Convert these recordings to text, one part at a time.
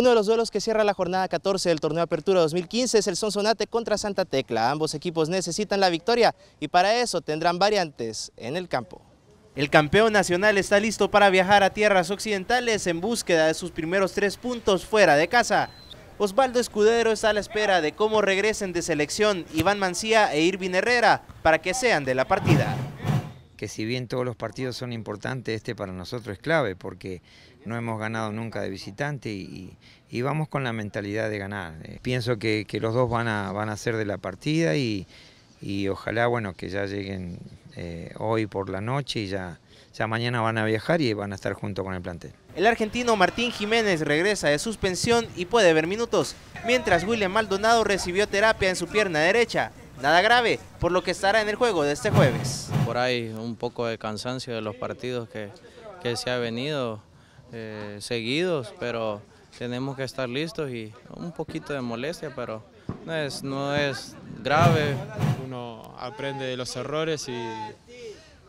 Uno de los duelos que cierra la jornada 14 del torneo Apertura 2015 es el Sonsonate contra Santa Tecla. Ambos equipos necesitan la victoria y para eso tendrán variantes en el campo. El campeón nacional está listo para viajar a tierras occidentales en búsqueda de sus primeros tres puntos fuera de casa. Osvaldo Escudero está a la espera de cómo regresen de selección Iván Mancía e Irvin Herrera para que sean de la partida que si bien todos los partidos son importantes, este para nosotros es clave porque no hemos ganado nunca de visitante y, vamos con la mentalidad de ganar. Eh, pienso que, los dos van a, van a ser de la partida y, ojalá bueno que ya lleguen eh, hoy por la noche y ya, ya mañana van a viajar y van a estar junto con el plantel. El argentino Martín Jiménez regresa de suspensión y puede ver minutos, mientras William Maldonado recibió terapia en su pierna derecha. Nada grave, por lo que estará en el juego de este jueves. Por ahí un poco de cansancio de los partidos que, se ha venido eh, seguidos, pero tenemos que estar listos y un poquito de molestia, pero no es, no es grave. Uno aprende de los errores y,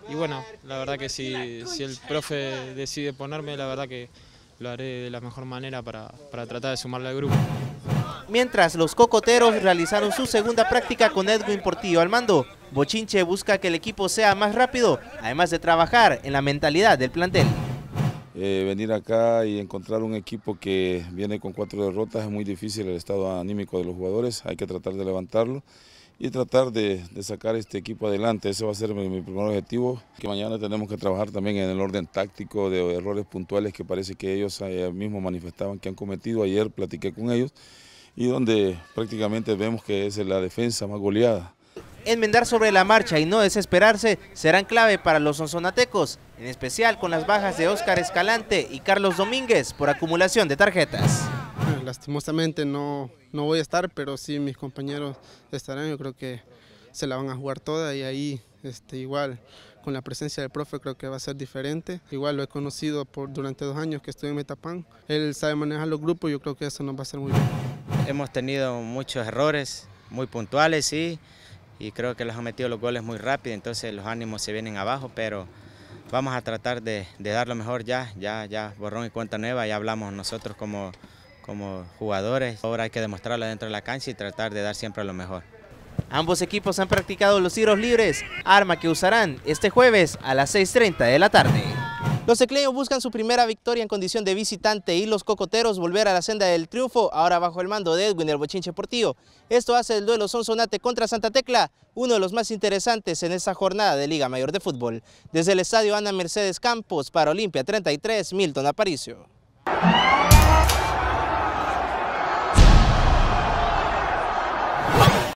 y bueno, la verdad que si, si el profe decide ponerme, la verdad que lo haré de la mejor manera para, para tratar de sumarle al grupo mientras los cocoteros realizaron su segunda práctica con Edwin Portillo al mando. Bochinche busca que el equipo sea más rápido, además de trabajar en la mentalidad del plantel. Eh, venir acá y encontrar un equipo que viene con cuatro derrotas es muy difícil el estado anímico de los jugadores, hay que tratar de levantarlo y tratar de, sacar este equipo adelante, ese va a ser mi, primer objetivo, que mañana tenemos que trabajar también en el orden táctico de errores puntuales que parece que ellos eh, mismos manifestaban que han cometido, ayer platiqué con ellos y donde prácticamente vemos que es la defensa más goleada. Enmendar sobre la marcha y no desesperarse serán clave para los sonsonatecos, en especial con las bajas de Óscar Escalante y Carlos Domínguez por acumulación de tarjetas. Lastimosamente no, no voy a estar, pero sí mis compañeros estarán, yo creo que se la van a jugar toda y ahí este, igual con la presencia del profe creo que va a ser diferente. Igual lo he conocido por, durante dos años que estoy en Metapan. Él sabe manejar los grupos, yo creo que eso nos va a ser muy bien. Hemos tenido muchos errores, muy puntuales, sí, y creo que los han metido los goles muy rápido, entonces los ánimos se vienen abajo, pero vamos a tratar de, dar lo mejor ya, ya, ya, borrón y cuenta nueva, ya hablamos nosotros como, como jugadores, ahora hay que demostrarlo dentro de la cancha y tratar de dar siempre lo mejor. Ambos equipos han practicado los tiros libres, arma que usarán este jueves a las 6.30 de la tarde. Los ecleños buscan su primera victoria en condición de visitante y los cocoteros volver a la senda del triunfo, ahora bajo el mando de Edwin el Bochinche Portillo. Esto hace el duelo Sonsonate contra Santa Tecla, uno de los más interesantes en esta jornada de Liga Mayor de Fútbol. Desde el estadio Ana Mercedes Campos para Olimpia 33, Milton Aparicio.